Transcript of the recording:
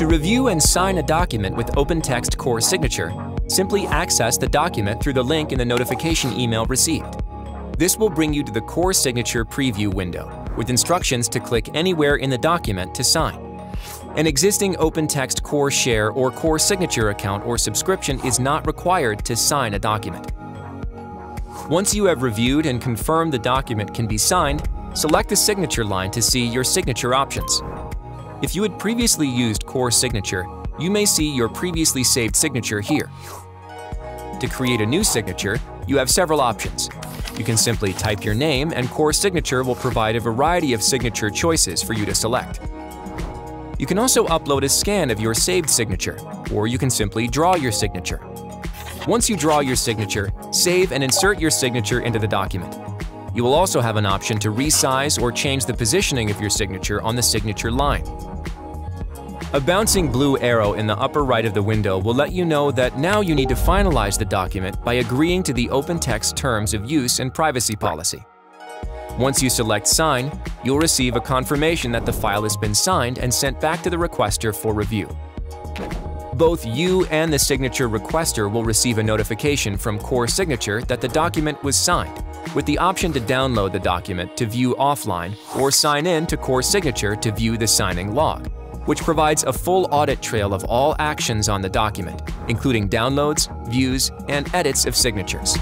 To review and sign a document with OpenText Core Signature, simply access the document through the link in the notification email received. This will bring you to the Core Signature preview window, with instructions to click anywhere in the document to sign. An existing OpenText Core Share or Core Signature account or subscription is not required to sign a document. Once you have reviewed and confirmed the document can be signed, select the signature line to see your signature options. If you had previously used Core Signature, you may see your previously saved signature here. To create a new signature, you have several options. You can simply type your name and Core Signature will provide a variety of signature choices for you to select. You can also upload a scan of your saved signature, or you can simply draw your signature. Once you draw your signature, save and insert your signature into the document. You will also have an option to resize or change the positioning of your signature on the signature line. A bouncing blue arrow in the upper right of the window will let you know that now you need to finalize the document by agreeing to the OpenText Terms of Use and Privacy Policy. Once you select Sign, you'll receive a confirmation that the file has been signed and sent back to the requester for review both you and the signature requester will receive a notification from Core Signature that the document was signed, with the option to download the document to view offline or sign in to Core Signature to view the signing log, which provides a full audit trail of all actions on the document, including downloads, views, and edits of signatures.